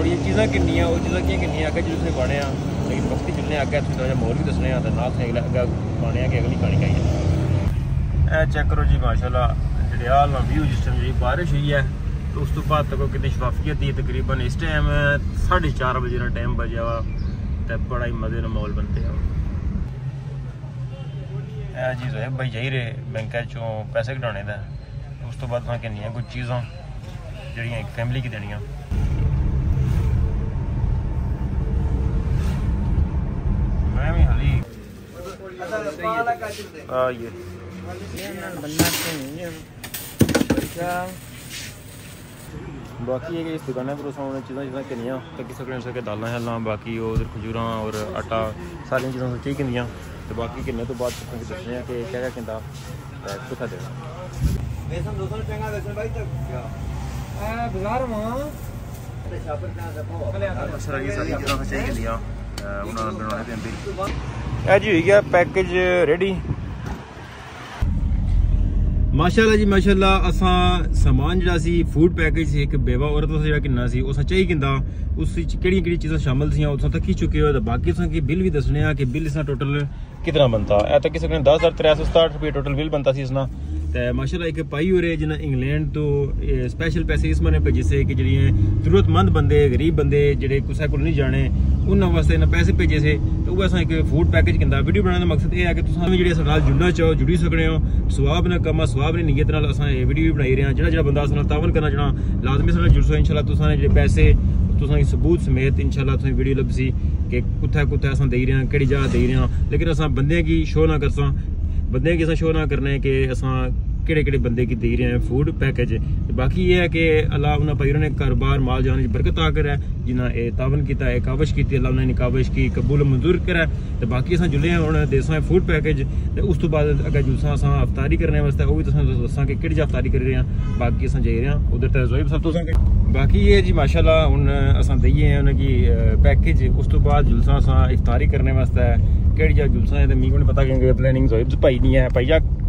چیز کنچا جیسے بھایا مالی ای چیک کرو جی ماشاء اللہ جڑا ویو جسٹم بارش ہوئی ہے اس بعد تک کتنی شفافیت ہی تقریباً اس ٹائم ساڈے چار بجے ٹائم بچا وا تو بڑا ہی مزے ماحول بنتا یہ چیز ہو بھائی جی رہے بینک چیسے کٹانے دیں اس بعد کہ کچھ چیزاں جہاں فیملی کی دنیا باقی یہ کہ اس دکانیں پر چیزاں چیزاں کنیاں تک سکنے سکے دالنا ہے اللہ باقی وہ ادھر اور آٹا ساری چیزاں سوچی کندیاں تو باقی کنے تو بعد تساں دسنے ہیں کہ کیا کیا کندا کتھا دینا ویسن 200 روپے کا ویسن بھائی تک۔ کیا اے ماں شاپر ہاں، ساری چیزاں سوچی کندیاں ਉਹਨਾਂ ਨੂੰ ਬਣਾਉਣੇ ਪੈਂਦੇ ਇਹ ਜੀ ਹੋਈ ਗਿਆ ਪੈਕੇਜ ਰੈਡੀ ਮਾਸ਼ਾਅੱਲਾ ਜੀ ਮਾਸ਼ਾਅੱਲਾ ਅਸਾਂ ਸਮਾਨ ਜਿਹੜਾ ਸੀ ਫੂਡ ਪੈਕੇਜ ਸੀ ਇੱਕ ਬੇਵਾ ਔਰਤ ਵਾਸਤੇ ਜਿਹੜਾ ਕਿੰਨਾ ਸੀ ਉਹ ਸੱਚਾ ਹੀ ਕਿੰਦਾ ਉਸ ਵਿੱਚ ਕਿਹੜੀਆਂ ਕਿਹੜੀਆਂ ਚੀਜ਼ਾਂ ਸ਼ਾਮਲ ਸੀਆਂ ਉਥੋਂ ਤੱਕ ਹੀ ਚੁੱਕੇ ਹੋ ਤੇ ਬਾਕੀ ਸਾਂ ਕੀ ਬਿੱਲ ਵੀ ਦੱਸਣੇ ਆ ਕਿ ਬਿੱਲ ਇਸਾ ਟੋਟਲ ਕਿਤਨਾ ਬੰਦਾ ਇਹ ਤਾਂ ਕਿਸੇ ਨੇ 10367 ਰੁਪਏ ਟੋਟਲ ਬਿੱਲ ਬੰਦਾ ਸੀ ਇਸਨਾ ਤੇ ਮਾਸ਼ਾਅੱਲਾ ਇੱਕ ਪਾਈ ਹੋ ਰਿਹਾ ਜਿਹਨਾਂ ਇੰਗਲੈਂਡ ਤੋਂ ਸਪੈਸ਼ਲ ਪੈਸੇ ਇਸ ਮਨੇ ਭੇਜੇ ਸੀ ਕਿ ਜਿਹੜੀਆਂ ਜ਼ਰੂਰਤਮੰਦ ਬੰਦੇ ਗਰੀਬ ਬੰਦੇ ਜਿਹੜੇ ਕਿਸੇ ਕੋਲ ਨਹੀਂ ਜਾਣੇ ਉਹਨਾਂ ਵਾਸਤੇ ਇਹਨਾਂ ਪੈਸੇ ਭੇਜੇ ਸੀ ਤੇ ਉਹ ਅਸਾਂ ਇੱਕ ਫੂਡ ਪੈਕੇਜ ਕਿੰਦਾ ਵੀਡੀਓ ਬਣਾਉਣ ਦਾ ਮਕਸਦ ਇਹ ਹੈ ਕਿ ਤੁਸੀਂ ਵੀ ਜਿਹੜੇ ਸਾਡੇ ਨਾਲ ਜੁੜਨਾ ਚਾਹੋ ਜੁੜੀ ਸਕਦੇ ਹੋ ਸਵਾਬ ਨਾ ਕਮਾ ਸਵਾਬ ਨੇ ਨੀਅਤ ਨਾਲ ਅਸਾਂ ਇਹ ਵੀਡੀਓ ਵੀ ਬਣਾਈ ਰਹੇ ਹਾਂ ਜਿਹੜਾ ਜਿਹੜਾ ਬੰਦਾ ਅਸਾਂ ਨਾਲ ਤਾਵਨ ਕਰਨਾ ਚਾਹਣਾ ਲਾਜ਼ਮੀ ਸਾਡੇ ਨਾਲ ਜੁੜ ਸੋ ਇਨਸ਼ਾਅੱਲਾ ਤੁਸੀਂ ਨੇ ਜਿਹੜੇ ਪੈਸੇ ਤੁਸੀਂ ਸਬੂਤ ਸਮੇਤ ਇਨਸ਼ਾਅੱਲਾ ਤੁਸੀਂ ਵੀਡੀਓ ਲੱਭਸੀ ਕਿ ਕੁੱਥਾ ਕੁੱਥਾ ਅਸਾਂ ਦੇਈ ਰਹੇ ਹਾਂ ਕਿਹੜੀ ਜਗ੍ਹਾ ਦੇਈ ਰਹੇ ਹਾਂ ਲੇਕਿਨ ਅਸਾਂ ਬੰਦਿਆਂ ਕੀ ਸ਼ੋਅ ਨਾ ਕਰਸਾਂ ਬੰਦਿਆਂ ਕੀ ਅਸਾਂ ਸ਼ੋਅ ਨਾ ਕਰਨੇ ਕਿ کیڑے کیڑے بندے کی دے رہے ہیں فوڈ پیکج باقی یہ ہے کہ اللہ انہوں پیروں نے کاروبار مال جان برکت آ کر ہے جنہ اے تعاون کیتا ہے کاوش کیتی اللہ انہوں کاوش کی قبول منظور کرا ہے باقی اساں جلے ہیں ہن دیساں فوڈ پیکج اس تو بعد اگر جلساں اساں افطاری کرنے واسطے او بھی تساں دساں کہ کیڑی افطاری کر رہے ہیں باقی اساں جے رہے ہیں ادھر تے زویب صاحب باقی یہ جی ماشاءاللہ ہن اساں دئیے ہیں انہاں کی پیکج اس تو بعد جلساں اساں افطاری کرنے واسطے کیڑی جا جلساں تے میگوں نہیں پتہ کیونکہ پلاننگ زویب بھائی نہیں ہے بھائی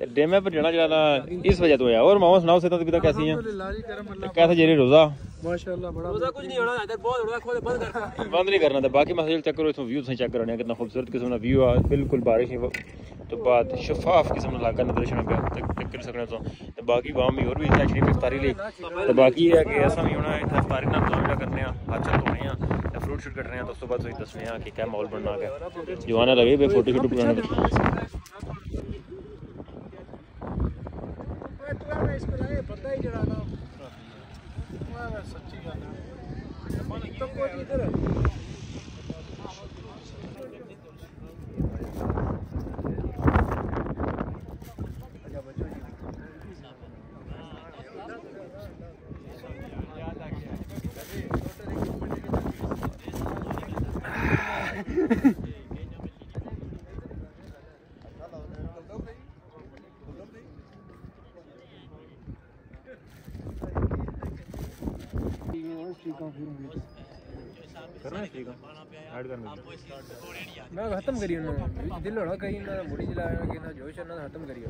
ڈیمے پر جڑا جڑا اس وجہ تو ہے۔ اور ماما سناؤ سے تبیتا کیسی ہیں؟ کیسا جیری روزہ؟ روزہ کچھ نہیں ہونا بہت روزہ کھولے بند کرنا بند نہیں کرنا تھا باقی مسائل چیک کرو ویو سے چیک کرانے کتنا خوبصورت قسم کا ویو ہے۔ بالکل بارش تو بات شفاف قسم کا علاقہ نظر چیک کر سکنے تو۔ باقی عوام بھی اور بھی اتنا شریف افطاری لی تو باقی ہے کہ ایسا بھی ہونا ہے اتنا افطاری نہ تو کرنے ہیں ہاتھ چل ہونے ہیں فروٹ شوٹ کٹنے ہیں تو اس بعد ہیں کہ کیا ماحول بننا لگے فوٹو شوٹ سچی جانا منگم کو میں ختم کری دل ہونا کہیں نہ بڑی جوش نہ ختم کری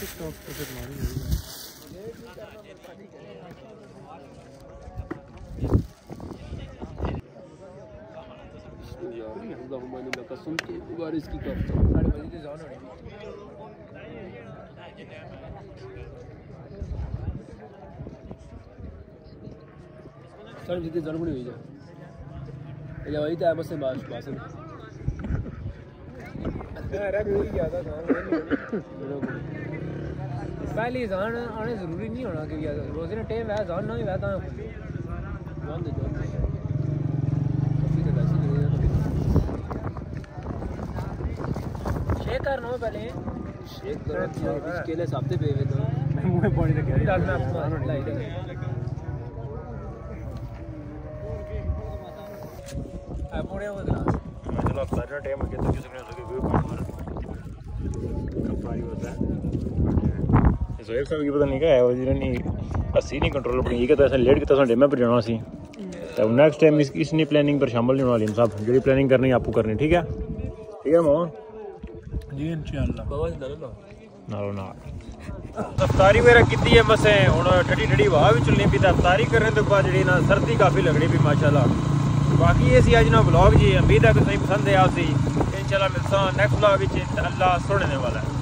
ٹک ٹاک میں اللہم علی اللہ کے کی کرتا ہوں ساڑھے بجے زون ہونے ساڑھے بجے زون ہونے ہوئی جا اللہ باش پہلی زان آنے ضروری نہیں ہونا کہ روزی نے ٹیم ہے زان نہ ہی ویدہ زان دے کرنا ہو پہلے۔ شیک کرو اس کے لیے سب سے پے ہوئے تو منہ پانی لگیا ڈال میں اپنا لائی دے اے پوڑے ہو گلاس۔ چلو اب سارا ٹائم ہو گیا تو کسی نے سکے ویو پاؤں مر کفاری ہوتا ہے زہیب صاحب کی پتہ نہیں کیا ہے وہ جنہوں نے اسی نہیں کنٹرول اپنی یہ کہتا ہے لیٹ کیتا سن ڈیمے پر جانا سی۔ تو نیکسٹ ٹائم اس اس نے پلاننگ پر شامل نہیں ہونا علیم صاحب پلاننگ کرنی آپ کو کرنی ٹھیک ہے؟ ٹھیک ہے ماما؟ جی انشاءاللہ بابا سے ڈالو نا نالو نال افطاری وغیرہ کیتی ہے بس ہوں ٹھڈی ٹھڈی ہوا بھی چلنی پی تے افطاری کرنے تو بعد جڑی نا سردی کافی لگنی پی ماشاءاللہ باقی یہ سی اج نا ولاگ جی امید ہے کہ تمہیں پسند آیا سی انشاءاللہ ملتا نیکسٹ ولاگ وچ اللہ سننے والا ہے